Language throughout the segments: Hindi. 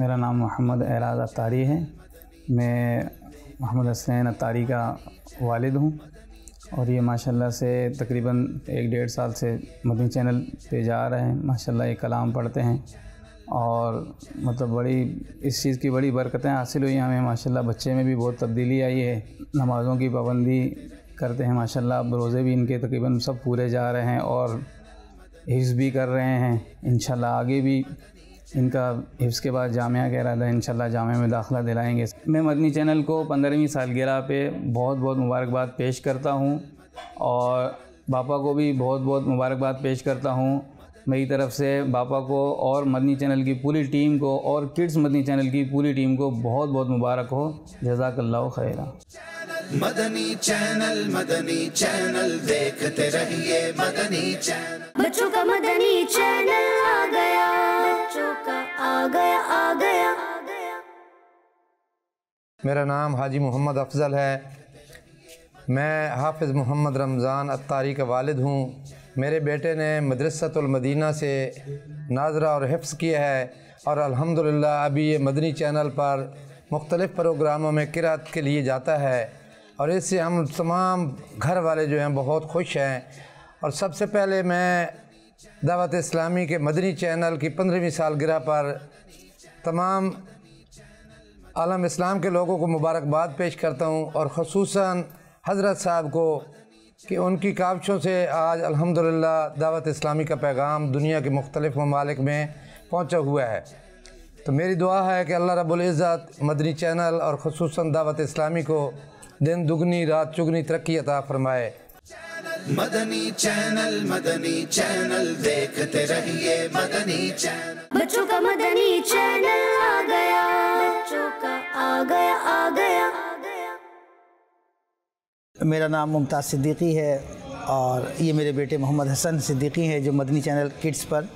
मेरा नाम मोहम्मद एराज अतारी है। मैं मोहम्मद हसैन अतारी का वालिद हूँ और ये माशाल्लाह से तकरीबन एक डेढ़ साल से मदनी चैनल पे जा रहे हैं। माशाल्लाह ये कलाम पढ़ते हैं और मतलब बड़ी, इस चीज़ की बड़ी बरकतें हासिल हुई हमें माशाल्लाह बच्चे में भी बहुत तब्दीली आई है। नमाज़ों की पाबंदी करते हैं माशाल्लाह। अब रोज़े भी इनके तकरीबन सब पूरे जा रहे हैं और हिफ्ज़ भी कर रहे हैं। इन आगे भी इनका हिफ्स के बाद जामिया कह रहा था इन जामिया में दाखिला दिलाएँगे। मैं मदनी चैनल को पंद्रहवीं सालगिरह पे बहुत बहुत मुबारकबाद पेश करता हूँ और पापा को भी बहुत बहुत मुबारकबाद पेश करता हूँ। मेरी तरफ़ से पापा को और मदनी चैनल की पूरी टीम को और किड्स मदनी चैनल की पूरी टीम को बहुत बहुत मुबारक हो। जजाकल्ला खैरा। मदनी चैनल मदनी चैनल देखते रहिए मदनी चैनल। मेरा नाम हाजी मोहम्मद अफजल है। मैं हाफिज़ मोहम्मद रमज़ान अत्तारी का वालिद हूँ। मेरे बेटे ने मदरसतुलमदीना से नाजरा और हिफ्स किया है और अल्हम्दुलिल्लाह अभी ये मदनी चैनल पर मुख्तलिफ़ प्रोग्रामों में किरात के लिए जाता है और इससे हम तमाम घर वाले जो हैं बहुत खुश हैं। और सबसे पहले मैं दावत इस्लामी के मदनी चैनल की पंद्रहवीं सालगिरह पर तमाम आलम इस्लाम के लोगों को मुबारकबाद पेश करता हूँ और खसूस हज़रत साहब को कि उनकी काविशों से आज अल्हम्दुलिल्लाह दावत इस्लामी का पैगाम दुनिया के मुख्तलिफ़ ममालिक में पहुँचा हुआ है। तो मेरी दुआ है कि अल्लाह रबुल्ज़त मदनी चैनल और खसूस दावत इस्लामी को दिन दुगनी रात चुगनी तरक्की अता फ़रमाए। मदनी चैनल मदनी चैनल देखते रहिए मदनी चैनल। बच्चों का मदनी चैनल आ गया। मेरा नाम मुमताज़ सिद्दीकी है और ये मेरे बेटे मोहम्मद हसन सिद्दीकी हैं, जो मदनी चैनल किड्स पर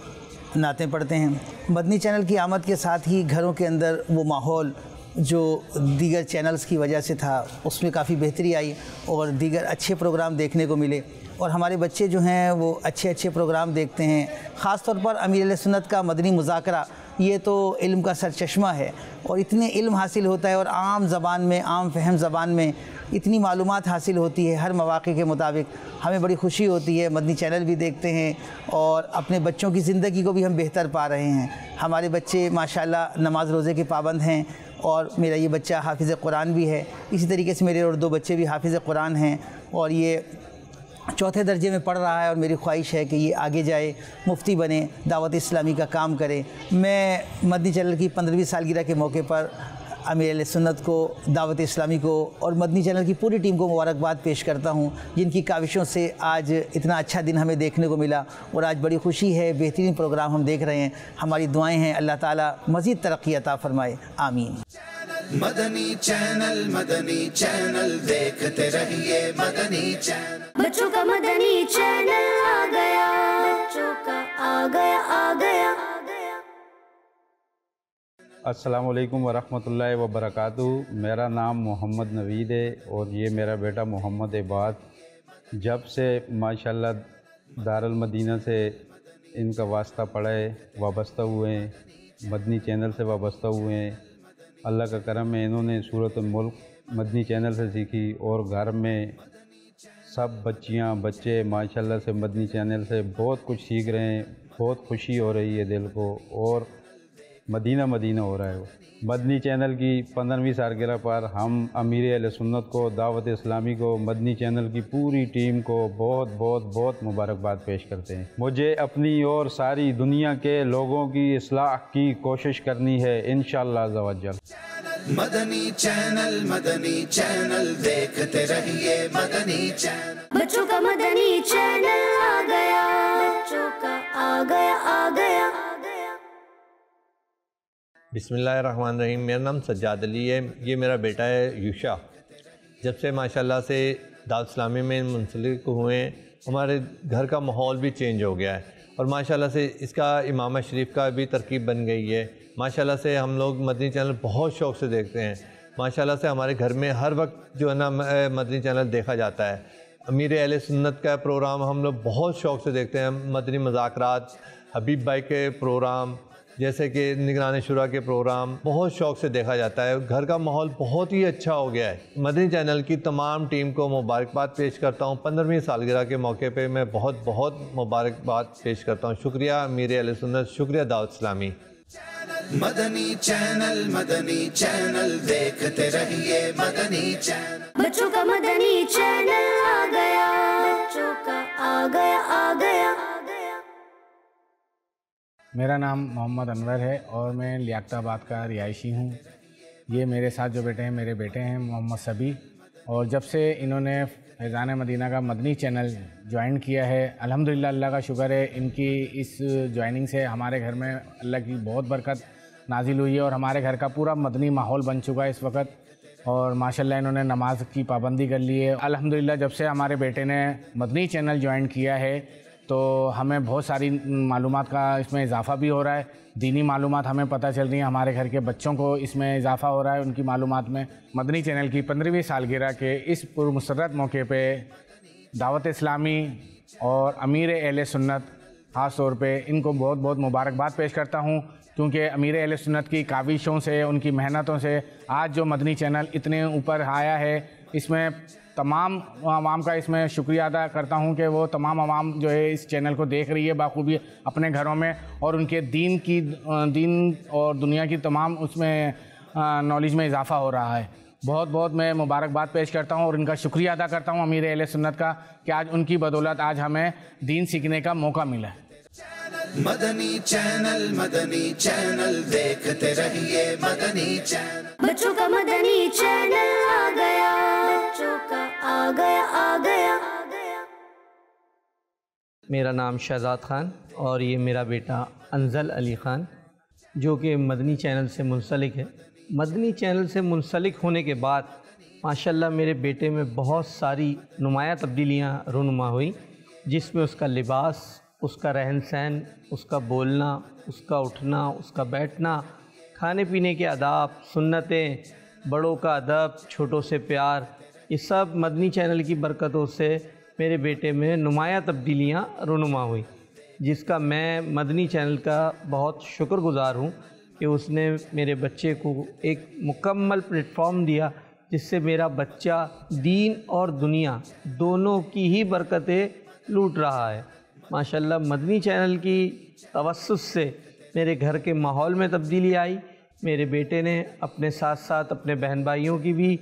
नातें पढ़ते हैं। मदनी चैनल की आमद के साथ ही घरों के अंदर वो माहौल जो दीगर चैनल्स की वजह से था, उसमें काफ़ी बेहतरी आई और दीगर अच्छे प्रोग्राम देखने को मिले। और हमारे बच्चे जो हैं, वो अच्छे अच्छे प्रोग्राम देखते हैं। ख़ास तौर पर अमीर सुन्नत का मदनी मुजाकरा, ये तो इल्म का सरचश्मा है और इतने इल्म हासिल होता है और आम ज़बान में, आम फहम ज़बान में इतनी मालूम हासिल होती है हर मौक़े के मुताबिक। हमें बड़ी खुशी होती है, मदनी चैनल भी देखते हैं और अपने बच्चों की ज़िंदगी को भी हम बेहतर पा रहे हैं। हमारे बच्चे, माशाल्लाह, नमाज़ रोज़े के पाबंद हैं और मेरा ये बच्चा हाफिज़ कुरान भी है। इसी तरीके से मेरे और दो बच्चे भी हाफिज़ कुरान हैं और ये चौथे दर्जे में पढ़ रहा है और मेरी ख्वाहिश है कि ये आगे जाए, मुफ्ती बने, दावत इस्लामी का काम करे। मैं मदनी चैनल की पंद्रहवीं सालगिरह के मौके पर अमीर सुन्नत को, दावत इस्लामी को और मदनी चैनल की पूरी टीम को मुबारकबाद पेश करता हूँ, जिनकी काविशों से आज इतना अच्छा दिन हमें देखने को मिला और आज बड़ी खुशी है, बेहतरीन प्रोग्राम हम देख रहे हैं। हमारी दुआएँ हैं, अल्लाह ताला मज़ीद तरक्की अता फ़रमाए। आमीन। मदनी चैनल मदनी चैनल देखते रहिए मदनी चैनल। बच्चों का मदनी चैनल आ गया। बच्चों का आ गया आ गया। अस्सलाम वालेकुम वरहमतुल्लाहि वबरकातुहू। मेरा नाम मोहम्मद नवीद है और ये मेरा बेटा मोहम्मद इबाद जब से माशाल्लाह दारुल मदीना से इनका वास्ता पड़ा है वाबस्ता हुए हैं मदनी चैनल से वाबस्ता हुए हैं अल्लाह का करम है इन्होंने सूरत मुल्क मदनी चैनल से सीखी और घर में सब बच्चियाँ, बच्चे माशाल्लाह से मदनी चैनल से बहुत कुछ सीख रहे हैं, बहुत खुशी हो रही है दिल को और मदीना मदीना हो रहा है वो। मदनी चैनल की पंद्रहवीं सालगिरह पर हम अमीर सुन्नत को दावत इस्लामी को मदनी चैनल की पूरी टीम को बहुत बहुत बहुत मुबारकबाद पेश करते हैं। मुझे अपनी और सारी दुनिया के लोगों की असलाह की कोशिश करनी है इन शवजल मदनी चैनल मदनी चैनल देखते रहिए मदनी चैनल। बच्चों का मदनी चैनल आ गया बच्चों का आ गया आ गया। बिसमीम मेरा नाम सज्जाद अली है। ये मेरा बेटा है यूशा। जब से माशाल्लाह से दावतलामी में मुंसलिक हुए हमारे घर का माहौल भी चेंज हो गया है और माशाल्लाह से इसका इमामा शरीफ का भी तरकीब बन गई है। माशाल्लाह से हम लोग मदनी चैनल बहुत शौक़ से देखते हैं। माशाल्लाह से हमारे घर में हर वक्त जो है ना मदनी चैनल देखा जाता है। अमीर अल सुन्नत का प्रोग्राम हम लोग बहुत शौक़ से देखते हैं। मदनी मजाकरात, हबीब भाई के प्रोग्राम जैसे कि निगरान शुरा के प्रोग्राम बहुत शौक से देखा जाता है। घर का माहौल बहुत ही अच्छा हो गया है। मदनी चैनल की तमाम टीम को मुबारकबाद पेश करता हूँ। पंद्रहवीं सालगिरह के मौके पे मैं बहुत बहुत मुबारकबाद पेश करता हूँ। शुक्रिया मीर अल सुन्नत शुक्रिया दाऊद इस्लामी मदनी चैनल मदनी चैनल देखते रहिए मदनी चैनल। बच्चों का मदनी चैनल आ गया बच्चों का आ गया आ गया। मेरा नाम मोहम्मद अनवर है और मैं लियाकताबाद का रिहायशी हूँ। ये मेरे साथ जो बेटे हैं, मेरे बेटे हैं मोहम्मद सभी और जब से इन्होंने फैज़ान मदीना का मदनी चैनल ज्वाइन किया है, अल्हम्दुलिल्लाह अल्लाह का शुक्र है, इनकी इस ज्वाइनिंग से हमारे घर में अल्लाह की बहुत बरकत नाजिल हुई है और हमारे घर का पूरा मदनी माहौल बन चुका है इस वक्त। और माशाल्लाह इन्होंने नमाज़ की पाबंदी कर ली है। अल्हम्दुलिल्लाह जब से हमारे बेटे ने मदनी चैनल ज्वाइन किया है तो हमें बहुत सारी मालूम का इसमें इजाफ़ा भी हो रहा है। दीनी मालूम हमें पता चल रही हैं, हमारे घर के बच्चों को इसमें इजाफ़ा हो रहा है। उनकी मालूम में मदनी चैनल की पंद्रहवीं सालगिरह के इस पुरमसरत मौके पर दावत इस्लामी और अमीर अहल सुन्नत, ख़ास तौर पे इनको बहुत बहुत मुबारकबाद पेश करता हूँ, क्योंकि अमीर अहल सुन्नत की काविशों से, उनकी मेहनतों से आज जो मदनी चैनल इतने ऊपर आया है इसमें तमाम आवाम का इसमें शुक्रिया अदा करता हूँ कि वो तमाम आवाम जो है इस चैनल को देख रही है बाखूबी अपने घरों में और उनके दीन की दीन और दुनिया की तमाम उसमें नॉलेज में इजाफ़ा हो रहा है। बहुत बहुत मैं मुबारकबाद पेश करता हूँ और इनका शुक्रिया अदा करता हूँ अमीर अहल सुन्नत का कि आज उनकी बदौलत आज हमें दीन सीखने का मौका मिला है। मदनी चैनल मदनी चैनल देखते रहिए मदनी चैनल। बच्चों का मेरा नाम शहजाद ख़ान और ये मेरा बेटा अनजल अली ख़ान, जो कि मदनी चैनल से मुंसलिक है। मदनी चैनल से मुंसलिक होने के बाद माशाल्लाह मेरे बेटे में बहुत सारी नुमाया तब्दीलियाँ रूनुमा हुई, जिसमें उसका लिबास, उसका रहन सहन, उसका बोलना, उसका उठना, उसका बैठना, खाने पीने के आदाब, सुन्नतें, बड़ों का अदब, छोटों से प्यार, ये सब मदनी चैनल की बरकतों से मेरे बेटे में नुमाया तब्दीलियाँ रुनुमा हुई, जिसका मैं मदनी चैनल का बहुत शुक्रगुज़ार हूँ कि उसने मेरे बच्चे को एक मुकम्मल प्लेटफॉर्म दिया, जिससे मेरा बच्चा दीन और दुनिया दोनों की ही बरकतें लूट रहा है। माशाल्लाह, मदनी चैनल की तवसुस से मेरे घर के माहौल में तब्दीली आई। मेरे बेटे ने अपने साथ साथ अपने बहन भाइयों की भी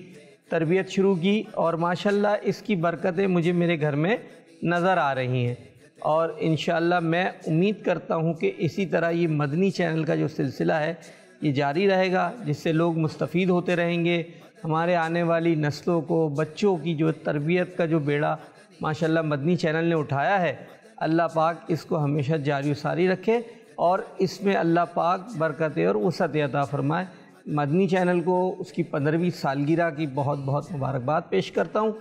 तरबियत शुरू की और माशाल्लाह इसकी बरकतें मुझे मेरे घर में नज़र आ रही हैं। और इन मैं उम्मीद करता हूँ कि इसी तरह ये मदनी चैनल का जो सिलसिला है, ये जारी रहेगा, जिससे लोग मुस्तफ़ होते रहेंगे। हमारे आने वाली नस्लों को, बच्चों की जो तरबियत का जो बेड़ा माशाल्लाह मदनी चैनल ने उठाया है, अल्लाह पाक इसको हमेशा जारी सारी रखे। और इसमें अल्लाह पाक बरकत और वसत अदा फरमाए। मदनी चैनल को उसकी पंद्रहवीं सालगिरह की बहुत बहुत मुबारकबाद पेश करता हूँ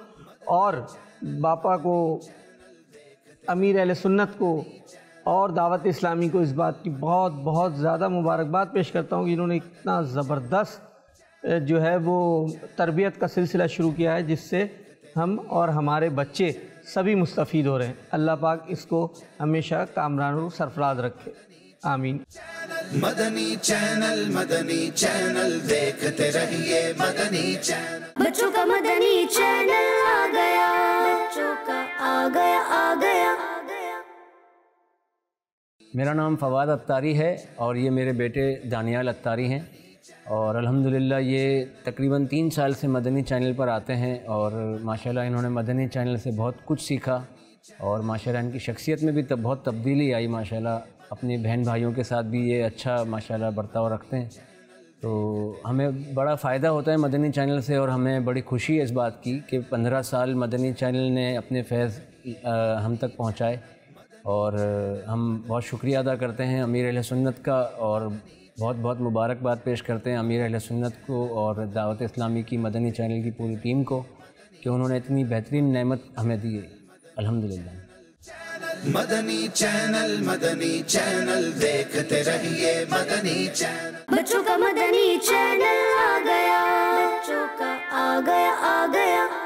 और बापा को, अमीर अल सुन्नत को और दावत इस्लामी को इस बात की बहुत बहुत ज़्यादा मुबारकबाद पेश करता हूँ कि इन्होंने इतना ज़बरदस्त जो है वो तरबियत का सिलसिला शुरू किया है जिससे हम और हमारे बच्चे सभी मुस्तफ़ हो रहे हैं। अल्लाह पाक इसको हमेशा कामरान सरफराज रखे। आमीन। मदनी चैनल मदनी चैनल देखते रहिए मदनी चैनल। बच्चों का मदनी चैनल आ गया। बच्चों का आ गया आ गया। मेरा नाम फवाद अत्तारी है और ये मेरे बेटे दानियाल अत्तारी हैं। और अल्हम्दुलिल्लाह ये तकरीबन तीन साल से मदनी चैनल पर आते हैं और माशाल्लाह इन्होंने मदनी चैनल से बहुत कुछ सीखा और माशाल्लाह इनकी शख्सियत में भी तब बहुत तब्दीली आई माशाल्लाह। अपने बहन भाइयों के साथ भी ये अच्छा माशाल्लाह, बर्ताव रखते हैं। तो हमें बड़ा फ़ायदा होता है मदनी चैनल से और हमें बड़ी खुशी है इस बात की कि पंद्रह साल मदनी चैनल ने अपने फैज़ हम तक पहुँचाए। और हम बहुत शुक्रिया अदा करते हैं अमीर सुन्नत का और बहुत बहुत मुबारकबाद पेश करते हैं अमीर सुन्नत को और दावत इस्लामी की मदनी चैनल की पूरी टीम को कि उन्होंने इतनी बेहतरीन नेमत हमें दी है। अल्हम्दुलिल्लाह। मदनी चैनल मदनी चैनल, देखते रहिए मदनी चैनल। बच्चों का मदनी चैनल आ गया। बच्चों का आ गया आ गया।